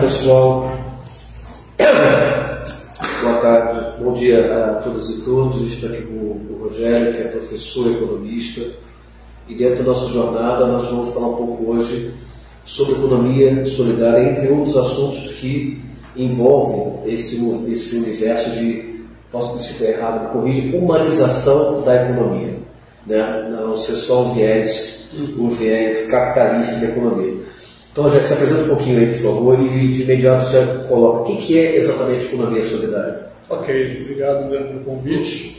Pessoal, boa tarde, bom dia a todas e todos. Estou aqui com o Rogério, que é professor economista, e dentro da nossa jornada nós vamos falar um pouco hoje sobre economia solidária, entre outros assuntos que envolvem esse, esse universo de, posso me estiver errado, me corrija, humanização da economia, né? não ser só o viés, o viés capitalista da economia. Então, já se apresenta um pouquinho aí, por favor, e de imediato já coloca o que, que é exatamente economia solidária. Ok, obrigado pelo convite.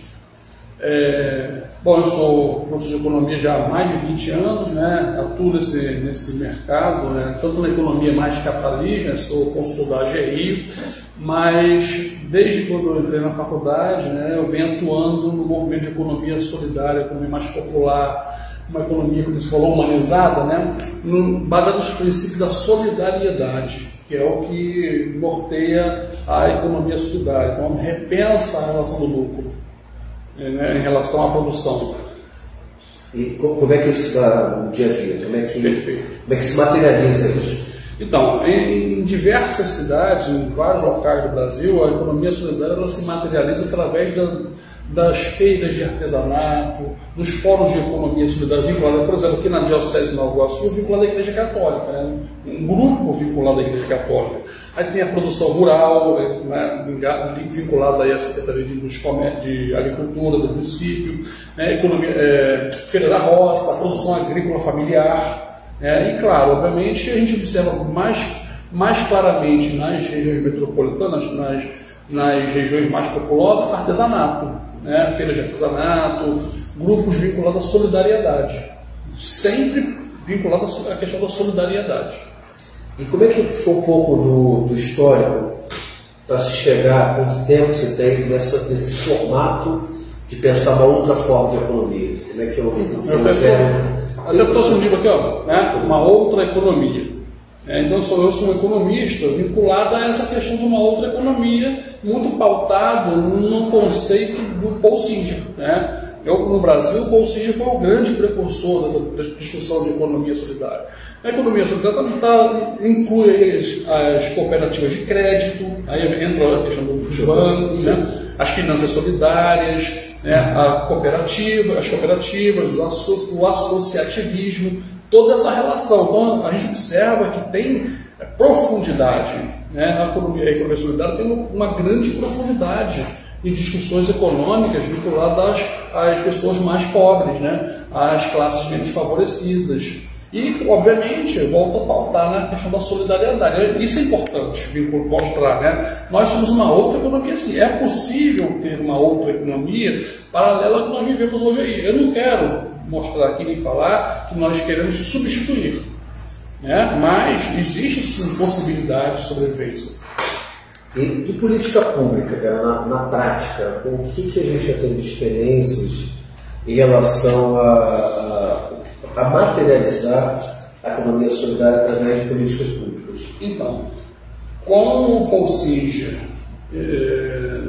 É, bom, eu sou professor de economia já há mais de 20 anos, né? atuo nesse, nesse mercado, né? tanto na economia mais capitalista, sou consultor da AGI, mas desde quando eu entrei na faculdade, né, eu venho atuando no movimento de economia solidária, economia mais popular, uma economia, como você falou, humanizada, né, baseada nos princípios da solidariedade, que é o que norteia a economia solidária. Então, repensa a relação do lucro né, em relação à produção. E como é que isso está no dia a dia? Como é que, Perfeito. Como é que se materializa isso? Então, em, em, diversas cidades, em vários locais do Brasil, a economia solidária se materializa através da, das feiras de artesanato, dos fóruns de economia solidária vinculada, por exemplo, aqui na Diocese de Nova Iguaçu, vinculada à Igreja Católica, né? um grupo vinculado à Igreja Católica. Aí tem a produção rural, né? vinculada à Secretaria de, Agricultura do município, né? economia, é, Feira da Roça, produção agrícola familiar. É, e claro, obviamente, a gente observa mais, mais claramente nas regiões metropolitanas, nas, nas regiões mais populosas, artesanato, né? feiras de artesanato, grupos vinculados à solidariedade. Sempre vinculados à questão da solidariedade. E como é que foi um pouco do, do histórico para se chegar, quanto tempo você tem nessa, nesse formato de pensar uma outra forma de economia? Como é que eu, eu, eu, até o próximo livro aqui, ó, né? uma outra economia. É, então, sou, eu sou um economista vinculado a essa questão de uma outra economia, muito pautado no conceito do Singer. Né? Eu, no Brasil, o Singer foi o grande precursor dessa discussão de economia solidária. A economia solidária tá, inclui as, as, cooperativas de crédito, aí entra a questão dos bancos, né? as finanças solidárias, né, a cooperativa, as cooperativas, o associativismo, toda essa relação. Então a gente observa que tem é, profundidade. Né, na economia, a economia solidária tem uma grande profundidade em discussões econômicas vinculadas às, às pessoas mais pobres, né, às classes menos favorecidas. E, obviamente, volto a pautar na questão da solidariedade. Isso é importante mostrar. Né? Nós somos uma outra economia, sim. É possível ter uma outra economia paralela ao que nós vivemos hoje aí. Eu não quero mostrar aqui nem falar que nós queremos substituir. Né? Mas existe sim possibilidade de sobrevivência. E de política pública, cara, na, na prática, o que, que a gente já teve de experiências em relação a, a a materializar a economia solidária através de políticas públicas? Então, com o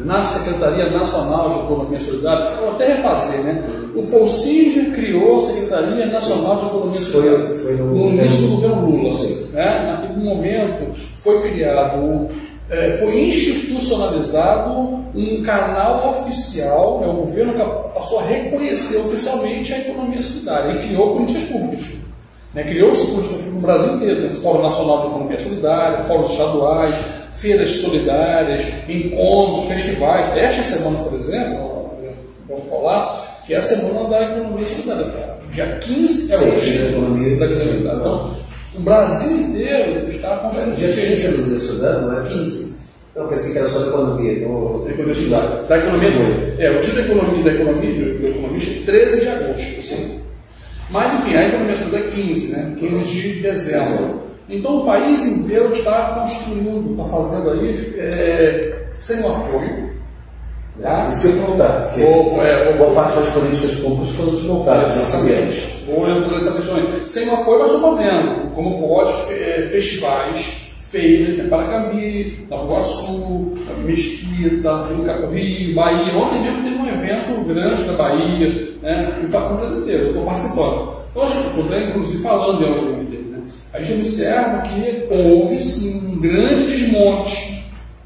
na Secretaria Nacional de Economia Solidária, vou até refazer, né? O Colcija criou a Secretaria Nacional de Economia Solidária foi, foi no, no início do governo Lula. Né? Naquele momento foi criado é, foi institucionalizado um canal oficial, né, o governo passou a reconhecer oficialmente a economia solidária e criou políticas públicas. Né, Criou-se políticas públicas no Brasil inteiro, né, Fórum Nacional de Economia Solidária, fóruns estaduais, feiras solidárias, encontros, festivais. Esta semana, por exemplo, vamos falar, que é a semana da economia solidária. Dia 15 é hoje da economia solidária. Então, o Brasil inteiro está acontecendo. Dia 15 é do estudando, não é? 15. Não, pensei que era só da economia. Então... Da economia estudada. Da economia. É, o dia da economia da economia, do economista, é 13 de agosto. Sim. Mas, enfim, a economia estudada é 15, né? 15 de dezembro. Então, o país inteiro está construindo, está fazendo aí, é, sem o apoio. Tá? Isso que eu ia perguntar, porque ou, é, boa parte das políticas públicas foram desmontadas nesse ambiente vou entrar nessa questão aí. Sem o apoio, nós estamos fazendo, como pode, é, festivais, feiras, né? Paracambi, Nova Iguaçu, Mesquita, Rio, Rio, Bahia. Ontem mesmo teve um evento grande da Bahia, né? E está com o Brasil inteiro, estou participando. Então, eu estou inclusive falando em alguns deles. Né? a gente observa que houve sim um grande desmonte.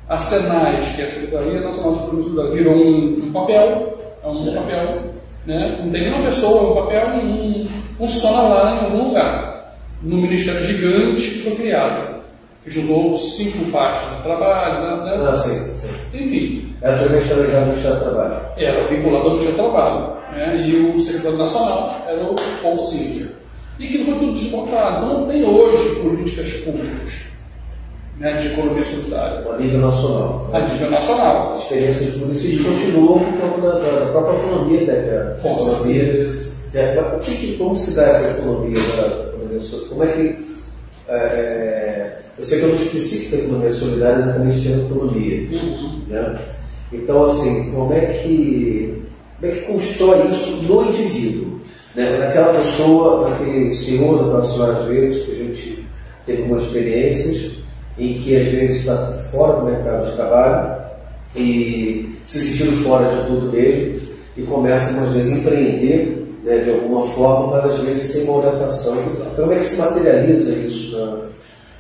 A Senais, que é a Secretaria Nacional de Economia virou um, um papel, é um é. papel, né? não tem nenhuma pessoa, é um papel e funciona lá em algum lugar. No Ministério Gigante que foi criado, que juntou cinco pastas do trabalho, né? Ah, sim, sim. Enfim. Era o Ministério do Ministério do Trabalho. Era vinculado ao Ministério do Trabalho. Né? E o secretário nacional era o Paul Singer e que não foi tudo descontado. Não tem hoje políticas públicas né, de economia solidária. A nível nacional. A nível nacional. A experiência dos municípios continuam por causa da, da, própria autonomia da Com economia. É, o que, que, como se dá essa economia da economia Como é que. É, é, eu sei que eu não especifico da economia solidária exatamente de autonomia. Uhum. Né? Então, assim, como é que. Como é que constrói isso no indivíduo? Né? Naquela pessoa, naquele naquela senhora, às vezes, que a gente teve algumas experiências em que às vezes está fora do mercado de trabalho e se sentindo fora de tudo mesmo e começa, às vezes, a empreender né, de alguma forma, mas às vezes sem uma orientação. Então, como é que se materializa isso na,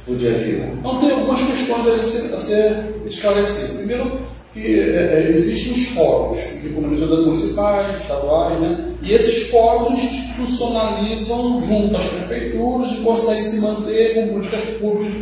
no dia a dia? Então, tem algumas questões a ser, a ser esclarecidas. Primeiro, que é, é, existem os fóruns de comunicação municipais, estaduais, né? e esses fóruns institucionalizam junto às prefeituras e conseguem se manter com políticas públicas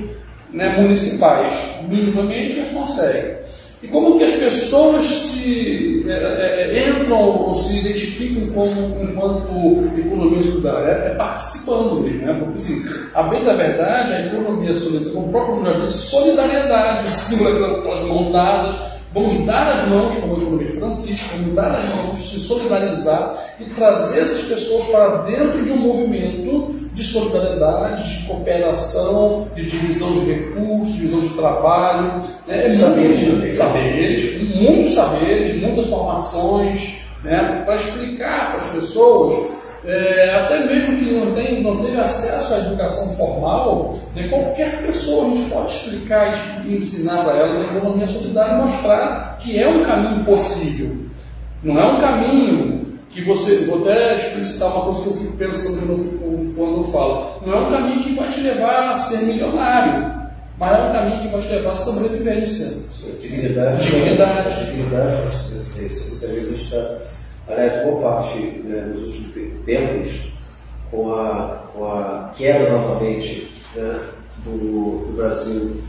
né, municipais, minimamente, mas conseguem. E como que as pessoas se é, é, entram ou se identificam como enquanto economia solidária? É, é participando mesmo, né? Porque assim, a bem da verdade, a economia solidária, como o próprio nome diz, solidariedade, o símbolo aquelas mãos dadas, Vamos dar as mãos, como economia de Francisco, vamos dar as mãos, se solidarizar e trazer essas pessoas para dentro de um movimento de solidariedade, de cooperação, de divisão de recursos, divisão de trabalho. Né? Saberes também. Saberes, muitos saberes, muitas formações, né? para explicar para as pessoas é, até mesmo que não, tem, não teve acesso à educação formal, né, qualquer pessoa a gente pode explicar e ensinar para elas a economia solidária e mostrar que é um caminho possível. Não é um caminho que você. Vou até explicitar uma coisa que eu fico pensando quando eu falo. Não é um caminho que vai te levar a ser milionário, mas é um caminho que vai te levar à sobrevivência. Dignidade. Dignidade. Dignidade, sobrevivência. Muitas vezes está aliás, boa parte né, nos últimos tempos, com a, com a queda novamente né, do, do, Brasil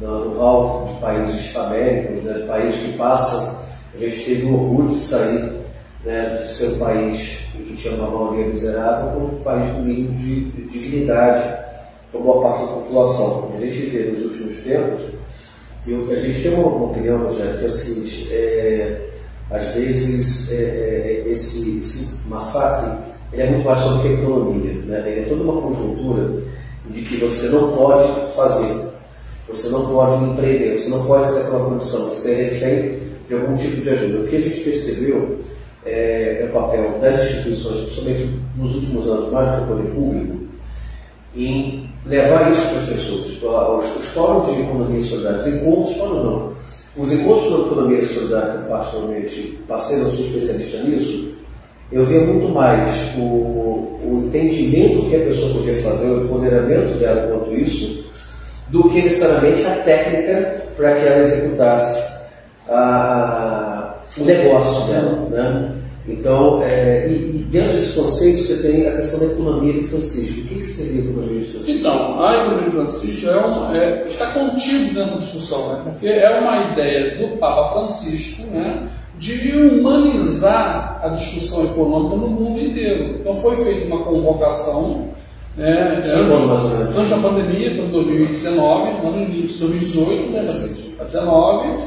no, no de países famélicos, né, países que passam, a gente teve o orgulho de sair né, de ser um país que tinha uma maioria miserável como um país com mínimo de, de dignidade para boa parte da população. A gente vê nos últimos tempos, e a gente tem uma, uma opinião, já, que é o seguinte, é, às vezes, é, é, esse, esse, massacre ele é muito mais sobre que economia. Né? Ele é toda uma conjuntura de que você não pode fazer, você não pode empreender, você não pode ter aquela condição, você é refém de algum tipo de ajuda. O que a gente percebeu é, é o papel das instituições, principalmente nos últimos anos, mais do que o poder público, em levar isso para as pessoas. Os, os fóruns de economia solidária, os encontros, fóruns não, os encontros da economia solidária, que particularmente passei, não sou especialista nisso, eu via muito mais o, o entendimento que a pessoa podia fazer, o empoderamento dela quanto isso, do que necessariamente a técnica para que ela executasse a, o negócio dela. Né? Então, é, e, e, dentro desse conceito você tem a questão da economia de Francisco. O que, que seria a economia de Francisco? Então, a economia de Francisco é uma, é, está contido nessa discussão, né? porque é uma ideia do Papa Francisco né, de humanizar a discussão econômica no mundo inteiro. Então foi feita uma convocação né, durante a pandemia, foi em 2019, no início de 2018, né, 2019,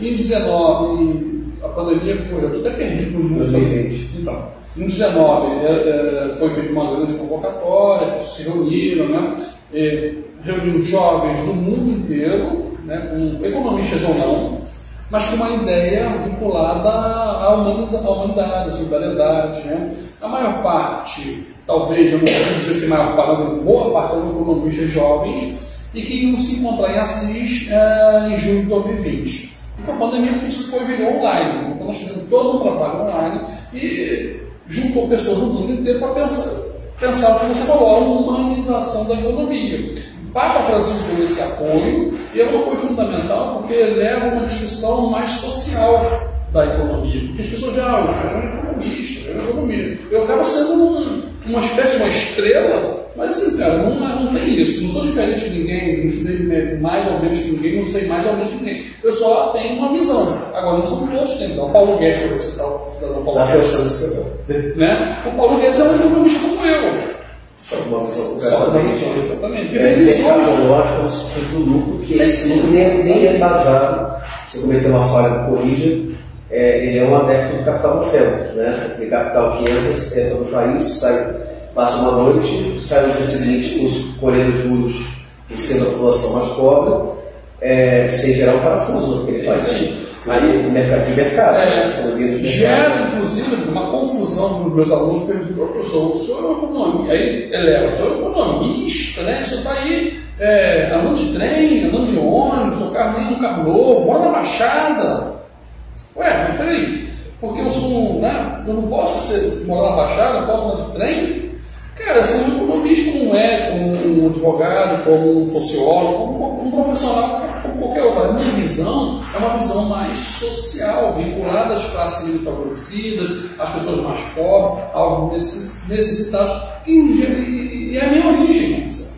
em 19 a pandemia foi, eu estou até perdido no mundo. 2020. Então, em 19 é, é, foi feita uma grande convocatória, se reuniram, né? E, reuniram jovens do mundo inteiro, né, com economistas ou não, mas com uma ideia vinculada à humanidade, à solidariedade. Né? A maior parte, talvez, eu não sei se a maior parte, boa parte são economistas jovens e que iam se encontrar em Assis é, em junho de 2020. A pandemia isso foi virou online. Então nós fizemos todo um trabalho online e juntou pessoas do mundo inteiro para pensar, pensar o que você falou, a humanização da economia. O Papa Francisco esse apoio, e é um apoio fundamental porque leva uma discussão mais social da economia. Porque as pessoas dizem, ah, eu é um economista, eu é um economista. Eu acabo sendo um, uma espécie de uma estrela, mas assim, cara, não, não tem isso. Não sou diferente de ninguém, não estudei mais ou menos que ninguém, não sei mais ou menos de ninguém. Eu só tenho uma visão. Agora, não somos todos temos. O Paulo Guedes, para você citar o cidadão Paulo tá Guedes. Né? O Paulo Guedes é um economista como eu. Só com uma visão completamente. Exatamente. É, mercadológico no sentido do lucro, que esse lucro nem, nem é embasado. Se cometer uma falha, corrija é, ele é um adepto do capital hotel, né? Aquele capital que entra, entra no país, sai, passa uma noite, sai no dia seguinte colhendo juros e sendo a população mais pobre, é, sem gerar um parafuso naquele país. Aí, mercado de mercado, é, né? gera, inclusive, uma confusão para os meus alunos, perguntando, professor, o senhor é um economista, aí eleva, o senhor é economista, né? Isso está aí é, andando de trem, andando de ônibus, o carro nem no carro novo, mora na Baixada. Ué, mas peraí, porque eu sou né? Eu não posso ser, morar na Baixada, não posso andar de trem? Cara, eu sou um economista como um médico, como um advogado, como um sociólogo, como um profissional, como qualquer outro. A minha visão é uma visão mais social, vinculada às classes menos favorecidas, às pessoas mais pobres, aos necessitados. E, é a minha origem essa.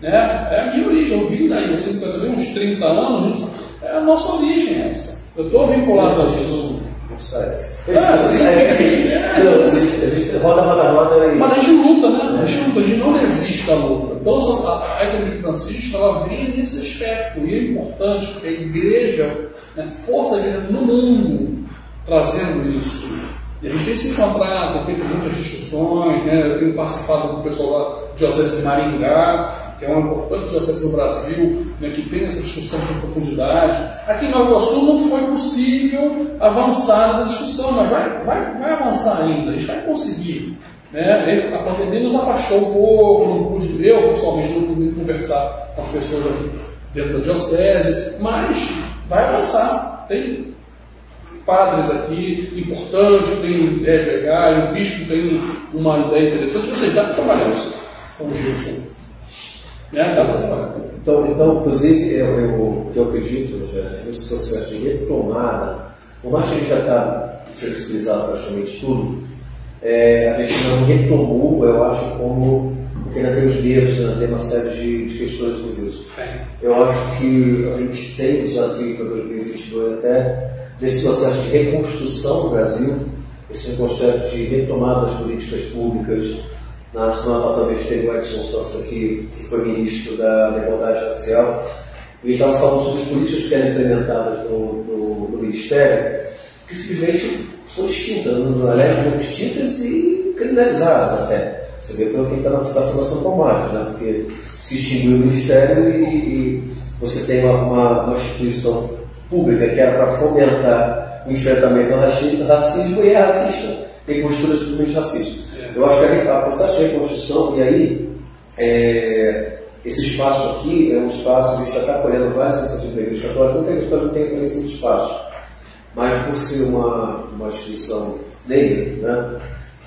Né? É a minha origem. Eu vim daí, você me uns 30 anos, é a nossa origem essa. Eu estou vinculado a isso. Isso aí. A gente roda, roda, roda e. Mas a gente luta, né? A gente luta, a gente não resiste à luta. Então a Igreja de Francisco ela vem nesse aspecto. E é importante porque a igreja, né, força igreja no mundo, trazendo isso. E a gente tem se encontrado, tem feito muitas discussões, né? eu tenho participado com o pessoal lá de Diocese de Maringá, que é um importante processo no Brasil, né, que tem essa discussão com profundidade. Aqui em Nova Iguaçu não foi possível avançar nessa discussão, mas vai, vai, vai avançar ainda, a gente vai conseguir. Né? A pandemia nos afastou um pouco, não pude, eu pessoalmente não pude conversar com as pessoas aqui dentro da diocese, mas vai avançar. Tem padres aqui importantes, tem ideias legais, o bispo tem uma ideia interessante, vocês dá para trabalhar isso com o Gilson. É, então, então, inclusive, eu, eu, eu acredito, já, nesse processo de retomada, por mais que a gente já está flexibilizado praticamente tudo, é, a gente não retomou, eu acho, como porque ainda tem os nervos, ainda tem uma série de, de questões envolvidas. Eu acho que a gente tem um desafio para 2022 até desse processo de reconstrução do Brasil, esse processo de retomada das políticas públicas, na semana passada a gente teve o Edson Santos aqui, que foi ministro da, Igualdade Social, e estava falando sobre as políticas que eram implementadas no, no, no Ministério, que simplesmente são extintas, aliás, foram extintas e criminalizadas até. Você vê pelo que está na, na Fundação Palmares, né? porque se extinguiu o Ministério e, e você tem uma, uma, uma, instituição pública que era para fomentar o enfrentamento ao racismo e é racista, tem posturas totalmente racistas. Eu acho que a, a processo de reconstrução, e aí, é, esse espaço aqui é um espaço que a gente já está acolhendo várias iniciativas da Igreja Católica, muita Igreja Católica não tem conhecido espaço, mas por ser uma, uma instituição negra, né,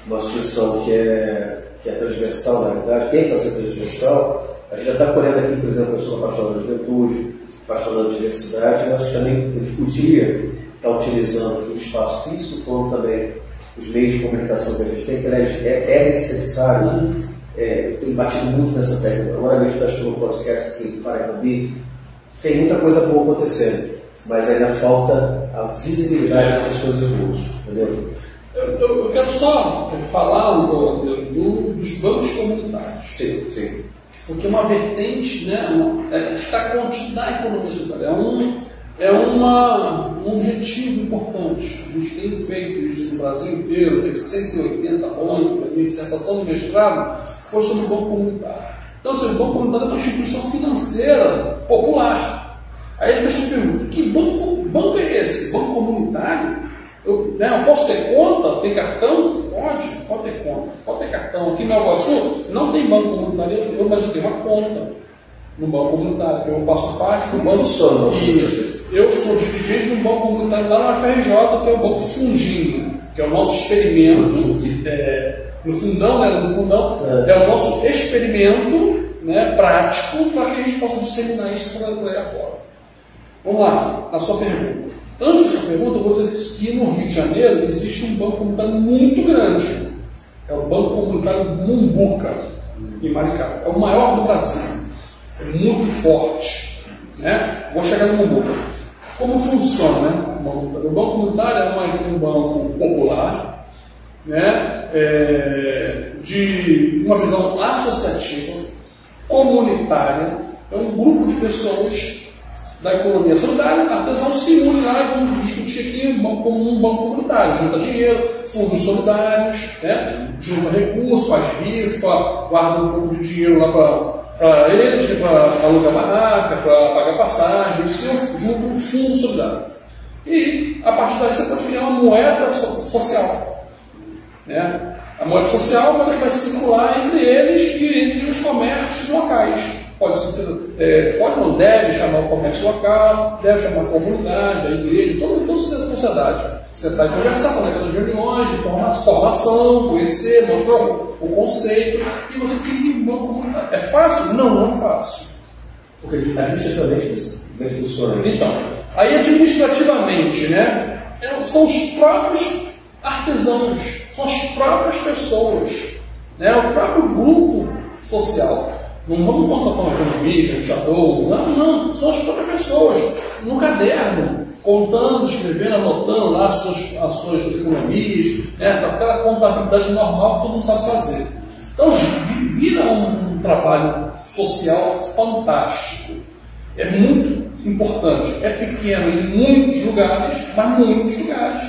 uma instituição que é, que é transversal, na verdade, tenta ser transversal, a gente já está acolhendo aqui, por exemplo, a pessoa pastoral da juventude, pastoral da diversidade, eu acho que também a gente podia estar utilizando aqui o espaço físico, como também os meios de comunicação que a gente tem, que é, é necessário, é, eu tenho batido muito nessa técnica, agora mesmo está estudando um podcast que fiz do Paracabi, tem muita coisa boa acontecendo, mas ainda falta a visibilidade dessas coisas boas, entendeu? Eu, eu, eu quero só falar do, do, dos bancos comunitários. Sim, sim. Porque uma vertente né, é, está contida na economia solidária. É um, é uma, um objetivo importante. A gente tem feito isso no Brasil inteiro, tem 180 bancos, a minha dissertação do mestrado foi sobre o banco comunitário. Então, assim, o banco comunitário é uma instituição financeira popular. Aí as pessoas perguntam, que banco, banco é esse? Banco comunitário? Eu, né, eu posso ter conta? Tem cartão? Pode, pode ter conta, pode ter cartão. Aqui no Iguaçu não tem banco comunitário, mas eu tenho uma conta no banco comunitário, eu faço parte do banco. Funciona. Isso. Eu sou dirigente de um banco comunitário lá na FRJ, que é o Banco Fundinho, que é o nosso experimento, é, no fundão, né, no fundão, é. é o nosso experimento né, prático para que a gente possa disseminar isso para por aí fora. Vamos lá, na sua pergunta. Antes da sua pergunta, eu vou dizer que no Rio de Janeiro existe um banco comunitário muito grande. É o Banco Comunitário Mumbuca, em Maricá. É o maior do Brasil. É muito forte. Né? Vou chegar no Mumbuca. Como funciona né? o Banco Comunitário é um banco popular, né? É, de uma visão associativa, comunitária, é um grupo de pessoas da economia solidária, artesão se une lá vamos discutir aqui como um banco comunitário, junta dinheiro, fundos solidários, né? junta recursos, faz rifa, guarda um pouco de dinheiro lá para eles, para alugar barraca, para pagar passagem, isso junta um fundo solidário. E a partir daí você pode criar uma moeda social. Né? A moeda social é vai circular entre eles e entre os comércios locais. Pode, é, pode não deve chamar o comércio local, deve chamar a comunidade, a igreja, toda, toda a sociedade. Sentar e conversar, fazer aquelas reuniões de formação, conhecer, mostrar o conceito, e você cria uma comunidade. É fácil? Não, não é fácil. Porque administrativamente é que funciona? Então, aí administrativamente, né, é, são os próprios artesãos, são as próprias pessoas, né, o próprio grupo social. Não vamos contar com um economista, um chador, não, não, são as próprias pessoas, no caderno, contando, escrevendo, anotando lá as suas, as suas economias, né, aquela contabilidade normal que todo mundo sabe fazer. Então, vira um, um trabalho social fantástico. É muito importante. É pequeno em muitos lugares, mas muitos lugares.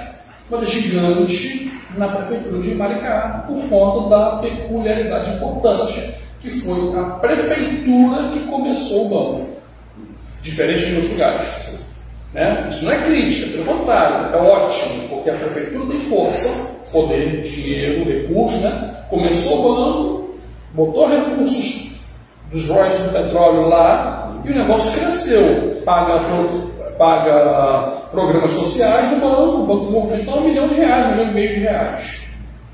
Mas é gigante na prefeitura de Maricá, por conta da peculiaridade importante que foi a prefeitura que começou o banco, diferente de outros lugares. Né? Isso não é crítica, pelo contrário, é ótimo, porque a prefeitura tem força, poder, dinheiro, recursos, né? começou o banco, botou recursos dos royalties do petróleo lá e o negócio cresceu, paga, paga programas sociais do banco, o banco movimenta um milhão de reais, um milhão e meio de reais,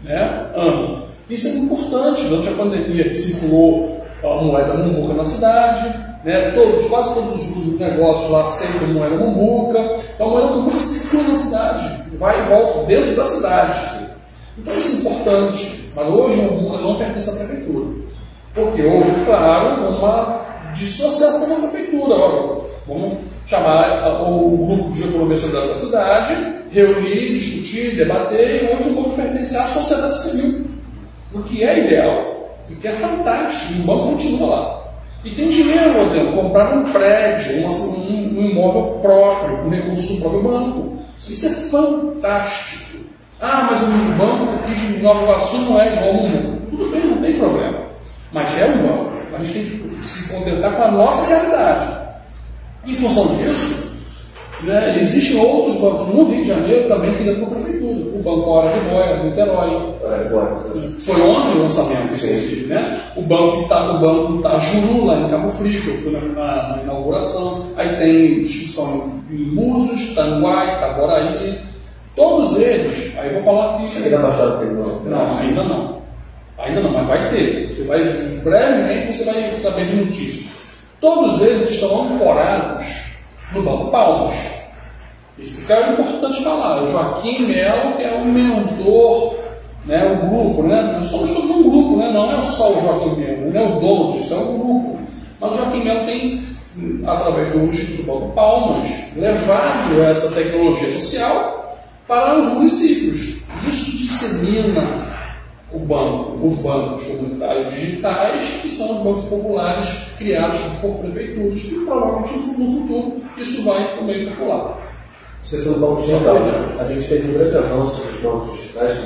né? ano. Isso é importante. Durante a pandemia circulou a moeda mumbuca na cidade, né? todos, quase todos os negócios lá sempre moeda mumbuca. Então a moeda mumbuca circula na cidade, vai e volta dentro da cidade. Então isso é importante. Mas hoje o mumbuca não pertence à prefeitura. Porque houve, claro, uma dissociação da prefeitura. Olha, vamos chamar o grupo de economia solidária da cidade, reunir, discutir, debater, e hoje o banco pertence à sociedade civil o que é ideal, o que é fantástico, o banco continua lá. E tem dinheiro, Rodrigo, comprar um prédio, um, um, imóvel próprio, um recurso do próprio banco. Isso é fantástico. Ah, mas o banco aqui de Nova Iguaçu não é igual ao mundo. Tudo bem, não tem problema. Mas é um banco. A gente tem que se contentar com a nossa realidade. Em função disso, né? Existem outros bancos no Rio de Janeiro também que lidam com a prefeitura. O Banco Hora de Boia, Niterói. É, Foi ontem o lançamento, inclusive. Né? O Banco Ita, o banco Itajuru, lá em Cabo Frio, que eu fui na, na, na inauguração. Aí tem instituição em Musos, Tanguai, Itaboraí. Todos eles, aí eu vou falar que. Aqui na Baixada tem não? Não, ainda não. Ainda não, mas vai ter. Você vai, brevemente você vai saber de notícias. Todos eles estão ancorados no Banco Palmas. Isso é importante falar. O Joaquim Melo é o mentor, né, o grupo, né? Nós somos todos um grupo, né? não é só o Joaquim Melo, não é o dono disso, é um grupo. Mas o Joaquim Melo tem, através do Instituto Banco Palmas, levado essa tecnologia social para os municípios. Isso dissemina o banco, os bancos comunitários digitais, que são os bancos populares criados por prefeituras, e provavelmente no futuro isso vai também popular. Você falou do banco digital, né? a gente teve um grande avanço nos bancos digitais,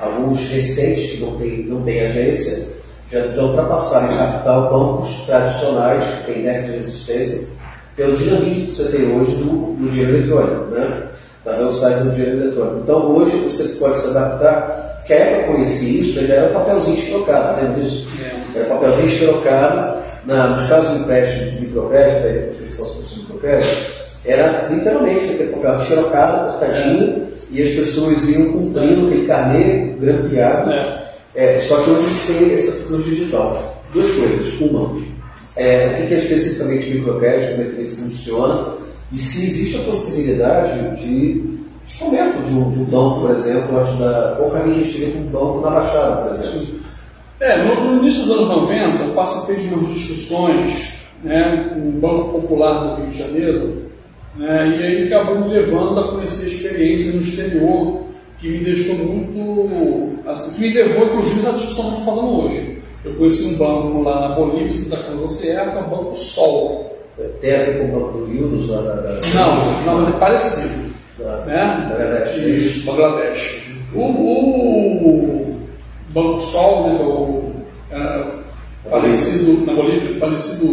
alguns recentes que não têm não tem agência, já, já ultrapassaram em capital bancos tradicionais que têm décadas de resistência, pelo dinamismo que você tem hoje do, do dinheiro eletrônico, né? da velocidade do dinheiro eletrônico. Então hoje você pode se adaptar quer conhecer isso, ele era um papelzinho escrocado, lembra disso? É. Era um papelzinho escrocado, na, nos casos de empréstimos de microcrédito, que faço de microcrédito, era literalmente aquele papel xerocado, cortadinho, e as pessoas iam cumprindo aquele carnê grampeado. É. É, só que hoje tem essa tecnologia digital. Duas coisas. Uma, é, o que é especificamente microcrédito, como é que ele funciona, e se existe a possibilidade de, fomento de um, de um banco, por exemplo, acho da, qual caminho que com um banco na Baixada, por exemplo. É, no, início dos anos 90, eu participei de umas discussões né, com o Banco Popular do Rio de Janeiro, né, e aí acabou me levando a conhecer experiências no exterior, que me deixou muito. Assim, que me levou, inclusive, à discussão que estamos fazendo hoje. Eu conheci um banco lá na Bolívia, Santa Cruz do Sierra, que é o Banco Sol. Tem a ver com o Banco do Rio, dos lá da, da... Não, não, mas é parecido. Né? Bangladesh. Isso, Bangladesh. O, o Banco Sol, né, o uh, falecido na Bolívia, falecido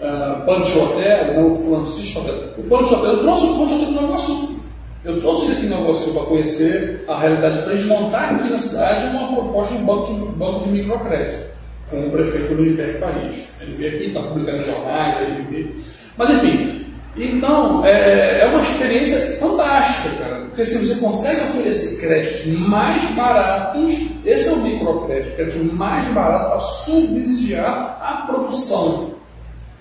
uh, Pancho Hotel, né, o Francisco Hotel. O Pancho Hotel, eu trouxe o Pancho Hotel para o Iguaçu. Eu trouxe ele aqui no Iguaçu para conhecer a realidade, para eles montar aqui na cidade uma proposta de banco de, banco de microcrédito com o prefeito Luiz Berg Farias. Ele veio aqui, está publicando jornais, ele veio. Mas enfim, então é, é uma experiência fantástica, cara. Porque se você consegue oferecer créditos mais baratos, esse é o microcrédito, crédito mais barato para subsidiar a produção.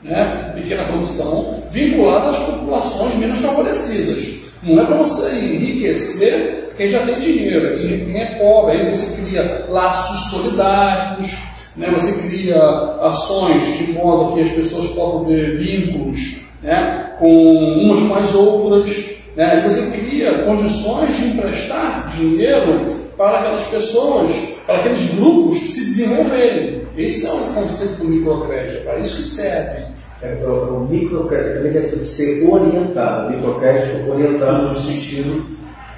Né? Pequena produção vinculada às populações menos favorecidas. Não é para você enriquecer quem já tem dinheiro, é quem é pobre. Aí você cria laços solidários, né? você cria ações de modo que as pessoas possam ter vínculos né? com umas com as outras. Né? E você cria condições de emprestar dinheiro para aquelas pessoas, para aqueles grupos que se desenvolverem. Esse é o conceito do microcrédito, para isso que serve. É, o, o microcrédito também deve ser orientado, o microcrédito orientado no sentido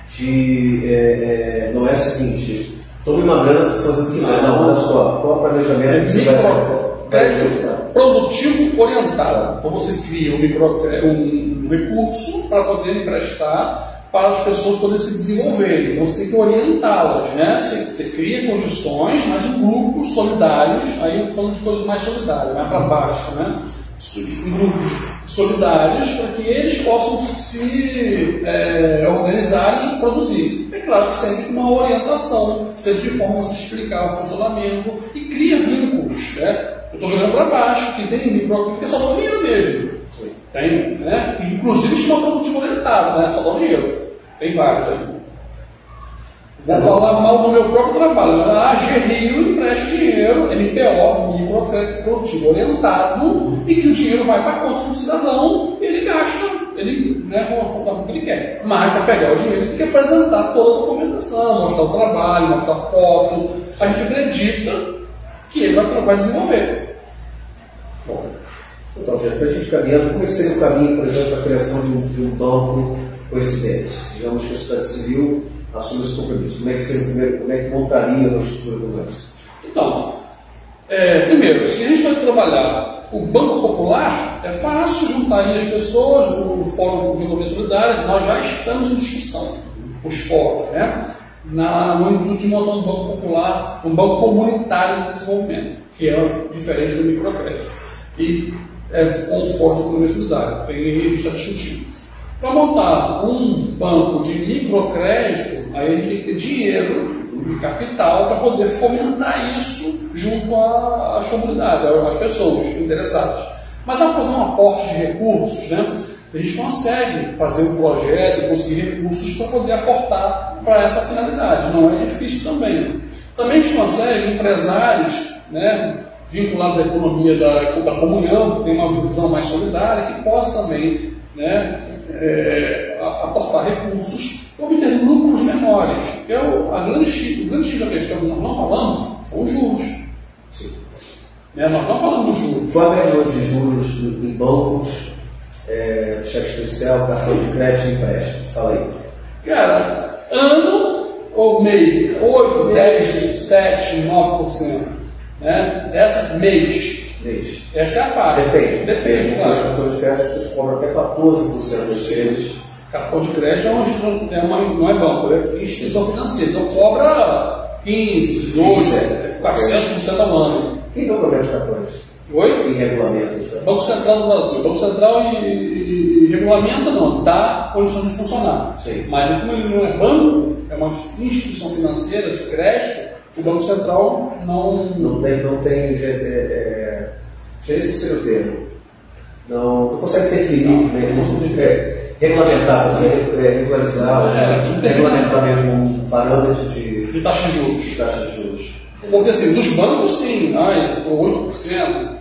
de, é, é, não é o seguinte, tome uma grana para fazer o que quiser, não, olha só, qual o planejamento que você vai fazer? Produtivo orientado. Então você cria um, microcrédito, um recurso para poder emprestar para as pessoas poderem se desenvolverem. Então você tem que orientá-las, né? Você, você, cria condições, mas um grupo solidários, aí eu falando de coisas mais solidárias, mais para baixo, né? grupos solidários para que eles possam se é, organizar e produzir. É claro que sempre com uma orientação, sempre de forma a se explicar o funcionamento e cria vínculos. Né? Eu estou jogando para baixo, que tem micro que é só dá dinheiro mesmo. Tem, né? Inclusive chama produtivo orientado, né? Só dá dinheiro. Tem vários aí. Vou falar mal do meu próprio trabalho. A AG Rio empresta dinheiro, MPO, microcrédito orientado, e que o dinheiro vai para a conta do cidadão e ele gasta, ele, né, com a que ele quer. Mas para pegar o dinheiro, tem que apresentar toda a documentação, mostrar o trabalho, mostrar foto. A gente acredita que ele vai, vai desenvolver. Bom, então, gente, para a gente caminhando, que seria o caminho, por exemplo, da criação de um, um banco com esse bens? Digamos que a sociedade civil assume esse compromisso? Como é que seria primeiro, como é que montaria uma estrutura como essa? Então, é, primeiro, se a gente vai trabalhar o Banco Popular, é fácil juntar as pessoas, o Fórum de Economia nós já estamos em discussão, os fóruns, né? Na, no de montar um Banco Popular, um Banco Comunitário de Desenvolvimento, que é diferente do microcrédito. E é com Economia Solidária, que a gente está discutindo. Para montar um banco de microcrédito, aí a gente tem que ter dinheiro e capital para poder fomentar isso junto às comunidades, às pessoas interessadas. Mas ao fazer um aporte de recursos, né, a gente consegue fazer um projeto, conseguir recursos para poder aportar para essa finalidade. Não é difícil também. Também a gente consegue empresários né, vinculados à economia da, da comunhão, que tem uma visão mais solidária, que possa também né, é, aportar recursos obter lucros menores. Que é o, a grande, o grande X da questão que nós não falamos são os juros. Sim. Né, nós não falamos dos juros. Qual é a média de juros em bancos, é, cheque especial, cartão de crédito e empréstimo? Fala aí. Cara, ano ou mês? 8, 10, 7, 9%. Né? Dessa mês. Mês. Essa é a faixa. Depende. Depende, claro. Os cartões de crédito cobram até 14% dos vezes. Cartão de crédito é, um, é uma, não é banco, é instituição financeira. Então cobra 15, 18, 400% ao ano. Quem regulamenta os cartões? Oi? Quem regulamenta Banco Central do Brasil. Banco Central e, e, e regulamenta, não, dá condições de funcionar. Sim. Mas como ele não é banco, é uma instituição financeira de crédito, o Banco Central não. Não tem, não tem é, é, gerência do seu termo. Não, não consegue interferir, Não, né? não consegue é, regulamentar, é, regularizar, É, né? regulamentar mesmo um parâmetro de, de taxa de juros. de taxa de juros. Porque assim, dos bancos sim, ai, 8%,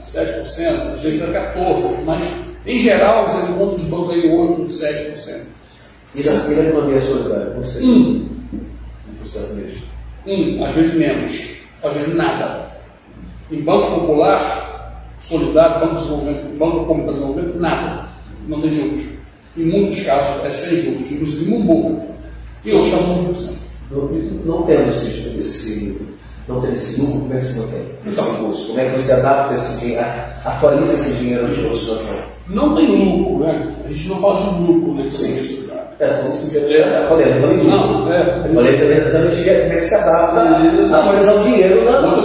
7%, às vezes é 14%, mas em geral você encontra os bancos aí 8%, 7%. E na, e na economia solidária, como seria? Um, 1% mesmo. um, às vezes menos, às vezes nada. Em Banco Popular, Solidário, Banco de Desenvolvimento, Banco Comum de Desenvolvimento, nada. Não tem juros. Em muitos casos é sem juros, inclusive um pouco. E outros casos 1%. Não, não tendo esse, esse, não esse lucro, como é que se mantém? Esse recurso? Como é que você adapta esse dinheiro, atualiza esse dinheiro de utilização? Não tem lucro, né? A gente não fala de lucro né, nesse. É, eu falei, eu falei lucro. Não, é. Eu falei também exatamente de como é que se adapta a atualizar o dinheiro na Você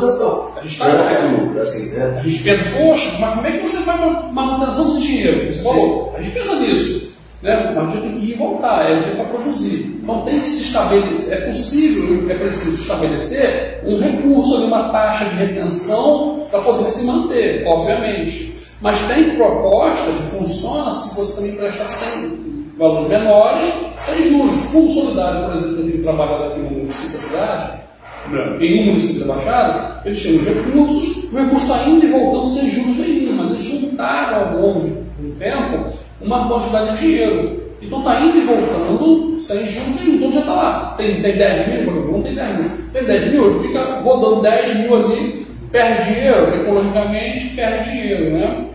utilização. A gente tá- Não é lucro, assim, né? A gente pensa, poxa, mas como é que você vai para manutenção desse dinheiro? Você falou, a gente pensa nisso. Né? Mas o tem que ir e voltar, é o dinheiro para produzir. Então tem que se estabelecer, é possível, é preciso estabelecer um recurso uma taxa de retenção para poder se manter, obviamente. Mas tem propostas, funciona se você também prestar sem valores menores, sem juros. Fundo Solidário, por exemplo, eu tenho trabalhado aqui no município da cidade, em um município da Baixada, eles tinham recursos, o recurso está indo e voltando sem juros nenhum, mas eles juntaram ao longo do tempo uma quantidade de dinheiro. Então está indo e voltando sem juros nenhum. Então já está lá. Tem, tem 10 mil, por não tem 10 mil. Tem 10 mil, ele fica rodando 10 mil ali, perde dinheiro, economicamente perde dinheiro, né?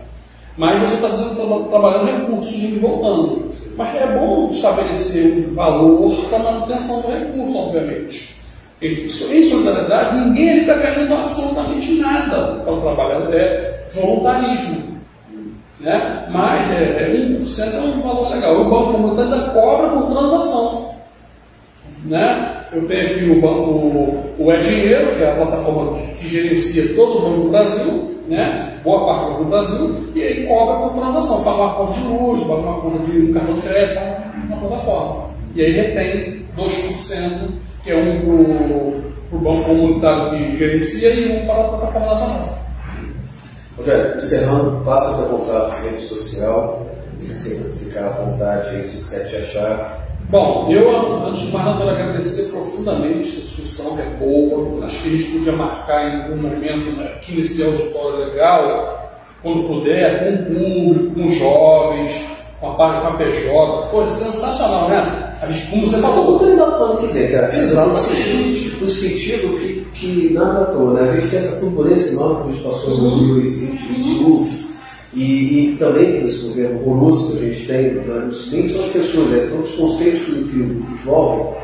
Mas você está dizendo está trabalhando recursos indo e voltando. Mas é bom estabelecer um valor para manutenção do recurso, obviamente. Em solidariedade, ninguém está ganhando absolutamente nada para o trabalho, é voluntarismo. Né? Mas é, é 1% é um valor legal. O Banco ainda cobra por transação. Né? Eu tenho aqui o banco, o É Dinheiro, que é a plataforma que gerencia todo o Banco do Brasil, né? boa parte do Banco do Brasil, e ele cobra por transação, paga uma conta de luz, paga uma conta de um cartão de crédito, uma plataforma. E aí retém 2%, que é um para o banco comunitário que gerencia e um para a plataforma nacional. Rogério, encerrando, passa o teu contato de rede social, se você ficar à vontade aí, se quiser te achar. Bom, eu, antes de mais nada, quero agradecer profundamente essa discussão, que é boa. Acho que a gente podia marcar em algum momento aqui nesse auditório legal, quando puder, com o público, com os jovens, com a parte com a PJ. Pô, sensacional, né? A gente, como você falou, muito ainda para o ano que vem, cara. Exatamente. No sentido que, que nada à toa, né? A gente tem essa turbulência enorme que a gente passou em 2020, 2021. E, e também esse governo horroroso que a gente tem, né? nem são as pessoas, é todos os conceitos que, que envolvem.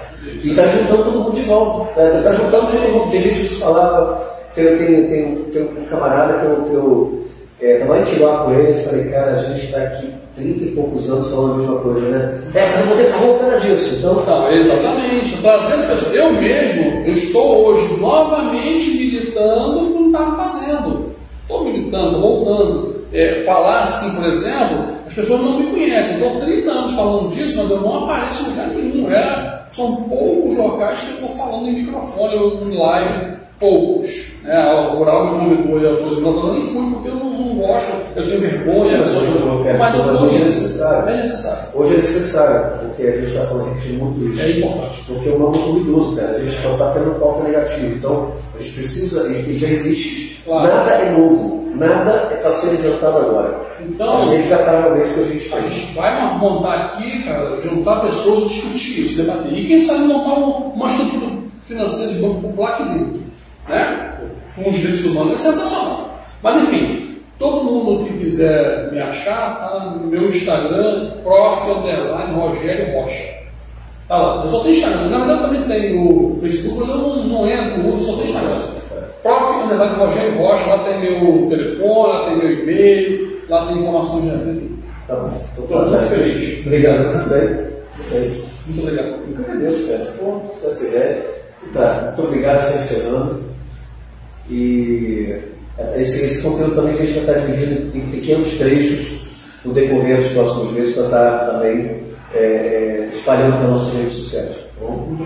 E está juntando todo mundo de volta. Está juntando todo mundo. Tem gente que se falava, tem, tem, tem, tem um camarada que eu, que eu é, tava em com ele e falei, cara, a gente está aqui 30 e poucos anos falando a mesma coisa, né? É, mas eu vou ter arrumar nada disso. Então, Então, exatamente. Trazendo pessoas. Eu mesmo, eu estou hoje novamente militando o que não estava fazendo. Estou militando, voltando. É, falar assim, por exemplo, as pessoas não me conhecem. Estou 30 anos falando disso, mas eu não apareço em lugar nenhum. É, são poucos locais que eu estou falando em microfone ou em live, poucos. Né? A Rural me convidou e eu estou eu nem fui porque eu não, não gosto, eu tenho vergonha. Mas hoje eu não quero, mas hoje é necessário. É necessário. Hoje é necessário, porque a gente está falando repetindo muito isso. É importante. Porque o mundo é muito idoso, cara. A gente só está tendo pauta negativa. Então, a gente precisa, e já existe. Claro. Nada é novo, nada está sendo inventado agora. Então, a gente já está realmente que a gente A tem. gente vai montar aqui, cara, juntar pessoas e discutir isso, debater. E quem sabe montar um- uma estrutura financeira de banco popular aqui dentro, né? Com os direitos humanos, é sensacional. Mas enfim, todo mundo que quiser me achar, tá no meu Instagram, prof. Rogério Rocha. Tá lá, eu só tenho Instagram. Na verdade também tem o Facebook, mas eu não, não entro, uso, só tenho Instagram. Prof. Rogério Rocha, lá tem meu telefone, lá tem meu e-mail, lá tem informações de evento. Tá bom. Estou muito feliz. Obrigado, tudo bem. Bem. Muito. Eu que agradeço, cara. Essa ideia. Tá, muito obrigado por estar encerrando. E esse, esse conteúdo também a gente vai estar dividindo em pequenos trechos no decorrer dos próximos meses para estar também é, espalhando para nossas redes sociais. Tá bom?